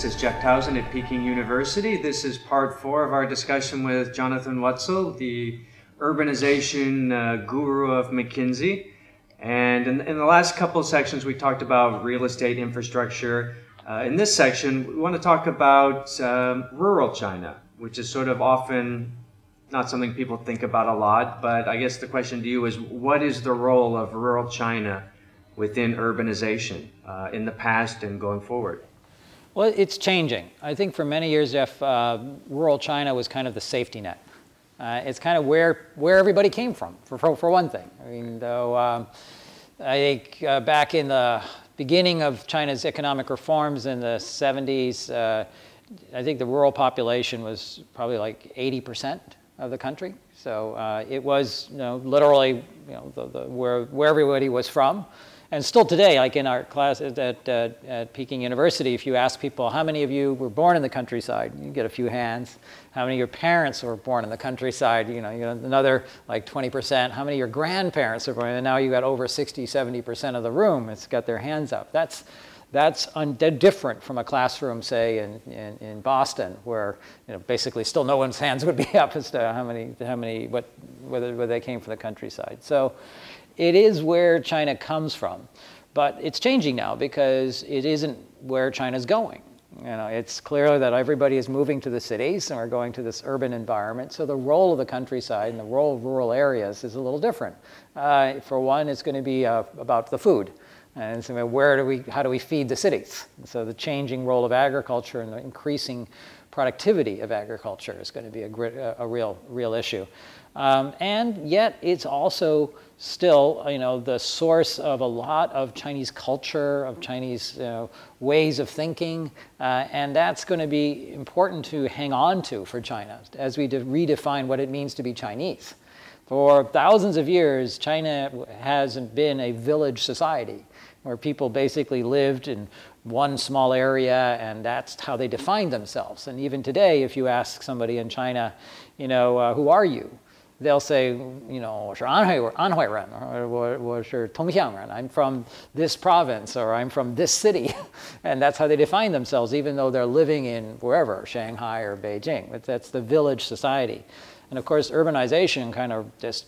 This is Jeff Towson at Peking University. This is part four of our discussion with Jonathan Woetzel, the urbanization uh, guru of McKinsey. And in, in, the last couple of sections, we talked about real estate infrastructure. Uh, in this section, we want to talk about um, rural China, which is sort of often not something people think about a lot. But I guess the question to you is what is the role of rural China within urbanization uh, in the past and going forward? Well, it's changing. I think for many years, Jeff, uh, rural China was kind of the safety net. Uh, it's kind of where, where everybody came from, for, for, for one thing. I mean, though, um, I think uh, back in the beginning of China's economic reforms in the 70s, uh, I think the rural population was probably like 80% of the country. So uh, it was you know, literally you know, the, the, where, where everybody was from. And still today, like in our class at, at, uh, at, Peking University, if you ask people, how many of you were born in the countryside, you get a few hands. How many of your parents were born in the countryside? You know, you know another like 20%. How many of your grandparents were born? And now you got over 60, 70% of the room. It's got their hands up. That's, that's different from a classroom, say, in, in, in, Boston, where you know, basically still no one's hands would be up as to how many, how many what, whether, whether they came from the countryside. So it is where China comes from. But it's changing now because it isn't where China's going. You know, it's clear that everybody is moving to the cities and we're going to this urban environment. So the role of the countryside and the role of rural areas is a little different. Uh, for one, it's going to be uh, about the food. And so where do we, how do we feed the cities? So the changing role of agriculture and the increasing productivity of agriculture is going to be a, a real, real issue. Um, and yet it's also still, you know, the source of a lot of Chinese culture, of Chinese you know, ways of thinking, uh, and that's going to be important to hang on to for China as we redefine what it means to be Chinese. For thousands of years, China hasn't been a village society where people basically lived in one small area and that's how they defined themselves. And even today, if you ask somebody in China, you know, uh, who are you? they'll say, you know, 我是安徽安徽人, or 我我是同乡人, I'm from this province, or I'm from this city. and that's how they define themselves, even though they're living in wherever, Shanghai or Beijing. But that's the village society. And of course, urbanization kind of just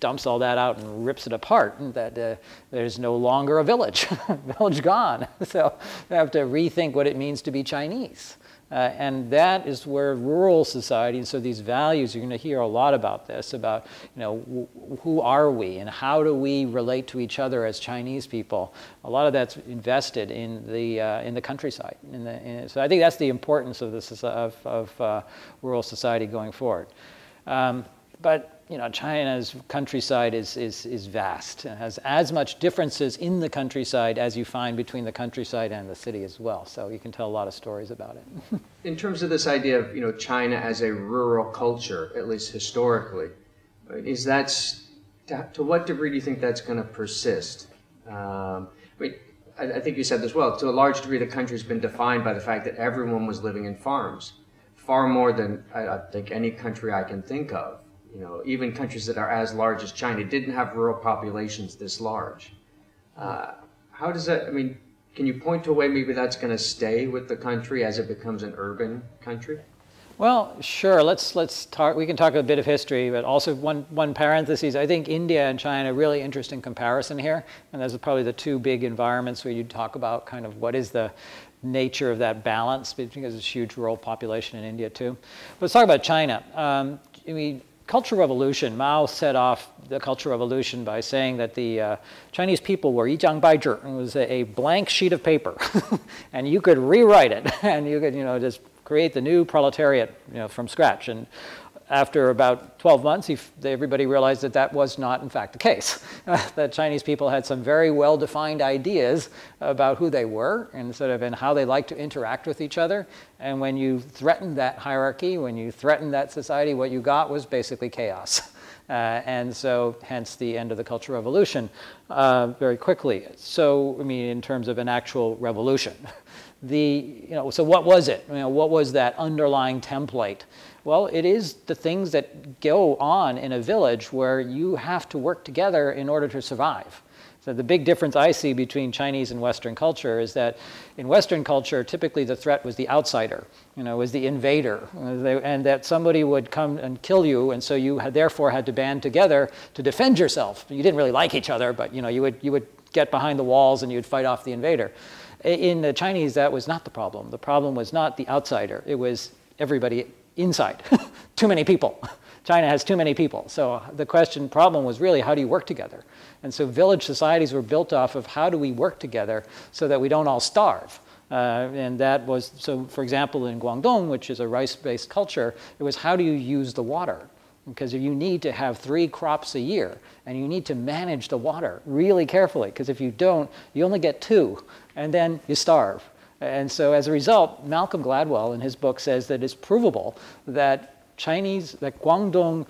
dumps all that out and rips it apart. And that uh, there's no longer a village, village gone. So they have to rethink what it means to be Chinese. Uh, and that is where rural society, and so these values, you're going to hear a lot about this, about, you know, who are we and how do we relate to each other as Chinese people. A lot of that's invested in the, uh, in the countryside. In the, in, so I think that's the importance of, this, of, of uh, rural society going forward. Um, but you know, China's countryside is, is, is vast. It has as much differences in the countryside as you find between the countryside and the city as well. So you can tell a lot of stories about it. in terms of this idea of, you know, China as a rural culture, at least historically, is that, to what degree do you think that's going to persist? Um, I mean, I, I think you said this well. To a large degree, the country has been defined by the fact that everyone was living in farms, far more than I, I think any country I can think of you know, even countries that are as large as China didn't have rural populations this large. Uh, how does that, I mean, can you point to a way maybe that's going to stay with the country as it becomes an urban country? Well, sure. Let's let's talk. We can talk a bit of history, but also one one parenthesis. I think India and China really interesting comparison here, and those are probably the two big environments where you talk about kind of what is the nature of that balance because there's a huge rural population in India too. But let's talk about China. Um, I mean, Cultural Revolution, Mao set off the Cultural Revolution by saying that the uh, Chinese people were Yizhang Baizhi. It was a, a blank sheet of paper, and you could rewrite it, and you could, you know, just create the new proletariat, you know, from scratch. And after about 12 months, he, everybody realized that that was not, in fact, the case. that Chinese people had some very well-defined ideas about who they were and sort of and how they like to interact with each other. And when you threatened that hierarchy, when you threatened that society, what you got was basically chaos. Uh, and so hence the end of the Cultural Revolution uh, very quickly. So, I mean, in terms of an actual revolution. the, you know, so what was it? You know, what was that underlying template? Well, it is the things that go on in a village where you have to work together in order to survive. So the big difference I see between Chinese and Western culture is that in Western culture, typically the threat was the outsider, you know, was the invader, and that somebody would come and kill you, and so you had, therefore had to band together to defend yourself. You didn't really like each other, but you know, you would, you would get behind the walls and you'd fight off the invader. In the Chinese, that was not the problem. The problem was not the outsider. It was everybody inside. Too many people. China has too many people. So the question problem was really how do you work together? And so village societies were built off of how do we work together so that we don't all starve. Uh, and that was, so for example, in Guangdong, which is a rice-based culture, it was how do you use the water? Because if you need to have three crops a year, and you need to manage the water really carefully, because if you don't, you only get two, and then you starve. And so as a result, Malcolm Gladwell in his book says that it's provable that Chinese, that Guangdong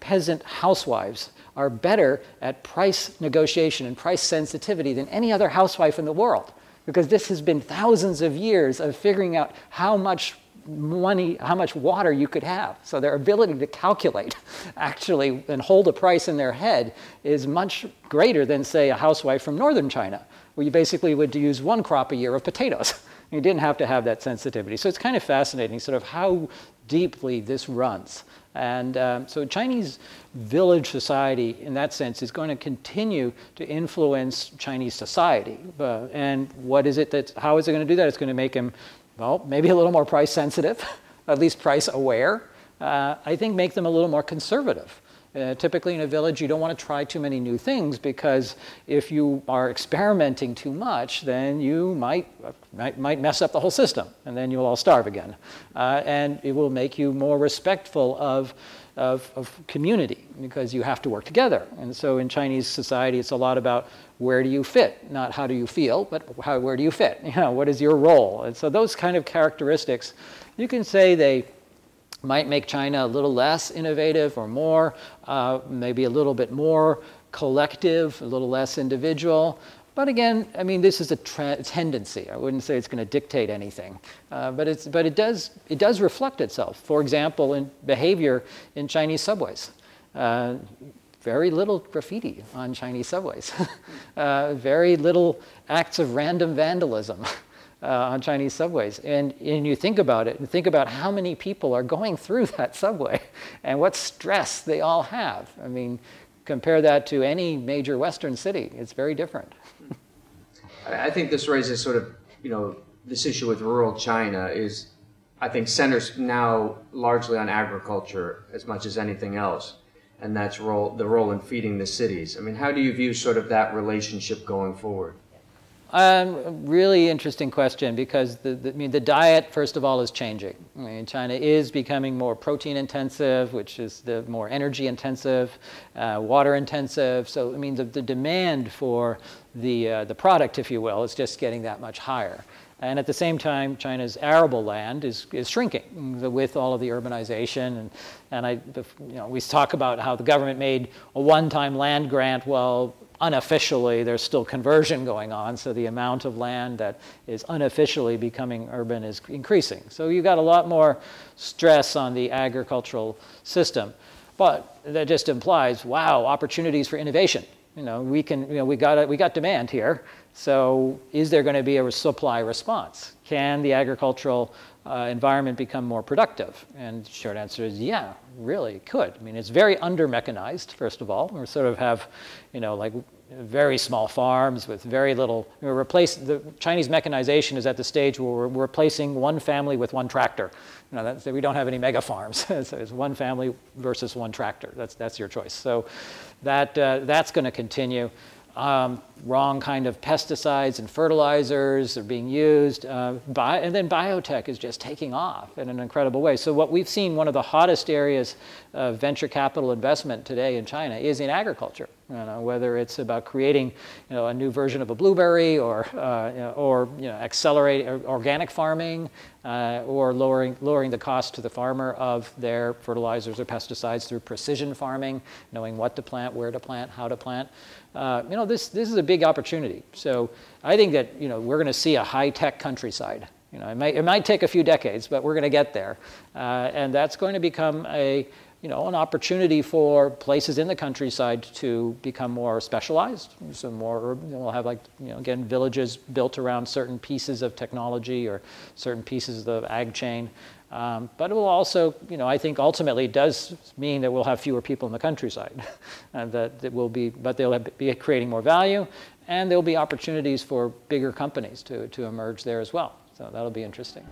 peasant housewives are better at price negotiation and price sensitivity than any other housewife in the world. Because this has been thousands of years of figuring out how much money, how much water you could have. So their ability to calculate actually and hold a price in their head is much greater than, say, a housewife from northern China, where you basically would use one crop a year of potatoes. You didn't have to have that sensitivity. So it's kind of fascinating, sort of how deeply this runs. And um, so Chinese village society, in that sense, is going to continue to influence Chinese society. Uh, and what is it that, how is it going to do that? It's going to make them, well, maybe a little more price sensitive, at least price aware. Uh, I think make them a little more conservative. Uh, typically in a village, you don't want to try too many new things because if you are experimenting too much, then you might, might, might mess up the whole system and then you'll all starve again. Uh, and it will make you more respectful of, of, of, community because you have to work together. And so in Chinese society, it's a lot about where do you fit, not how do you feel, but how, where do you fit? You know, what is your role? And so those kind of characteristics, you can say they might make China a little less innovative or more, uh, maybe a little bit more collective, a little less individual. But again, I mean, this is a tendency. I wouldn't say it's going to dictate anything, uh, but, it's, but it, does, it does reflect itself. For example, in behavior in Chinese subways. Uh, very little graffiti on Chinese subways. uh, very little acts of random vandalism. uh, on Chinese subways. And, and you think about it, and think about how many people are going through that subway and what stress they all have. I mean, compare that to any major Western city, it's very different. I think this raises sort of, you know, this issue with rural China is, I think, centers now largely on agriculture as much as anything else. And that's role, the role in feeding the cities. I mean, how do you view sort of that relationship going forward? Um, really interesting question because the, the, I mean, the diet, first of all, is changing. I mean, China is becoming more protein intensive, which is the more energy intensive, uh, water intensive. So, I mean, the, the demand for the, uh, the product, if you will, is just getting that much higher. And at the same time, China's arable land is, is shrinking with all of the urbanization. And, and I, you know, we talk about how the government made a one-time land grant. Well, unofficially, there's still conversion going on, so the amount of land that is unofficially becoming urban is increasing. So you've got a lot more stress on the agricultural system. But that just implies, wow, opportunities for innovation. You know, we can, you know, we got, we got demand here, so is there going to be a supply response? Can the agricultural uh, environment become more productive? And the short answer is yeah, really it could. I mean, it's very under mechanized, first of all. We sort of have, you know, like very small farms with very little. We're replace, the Chinese mechanization is at the stage where we're, replacing one family with one tractor. You know, we don't have any mega farms. so it's one family versus one tractor. That's, that's your choice. So that, uh, that's going to continue um, wrong kind of pesticides and fertilizers are being used. Uh, and then biotech is just taking off in an incredible way. So what we've seen, one of the hottest areas of venture capital investment today in China is in agriculture. You know, whether it's about creating you know, a new version of a blueberry or, uh, you know, or you know, accelerate organic farming uh, or lowering, lowering the cost to the farmer of their fertilizers or pesticides through precision farming, knowing what to plant, where to plant, how to plant. Uh, you know, this, this is a big opportunity. So I think that, you know, we're going to see a high-tech countryside. You know, it might, it might take a few decades, but we're going to get there. Uh, and that's going to become a, you know, an opportunity for places in the countryside to become more specialized. So more, you know, we'll have like, you know, again, villages built around certain pieces of technology or certain pieces of the ag chain. Um, but it will also, you know, I think ultimately does mean that we'll have fewer people in the countryside. and that it will be, but they'll be creating more value and there'll be opportunities for bigger companies to, to emerge there as well. So that'll be interesting.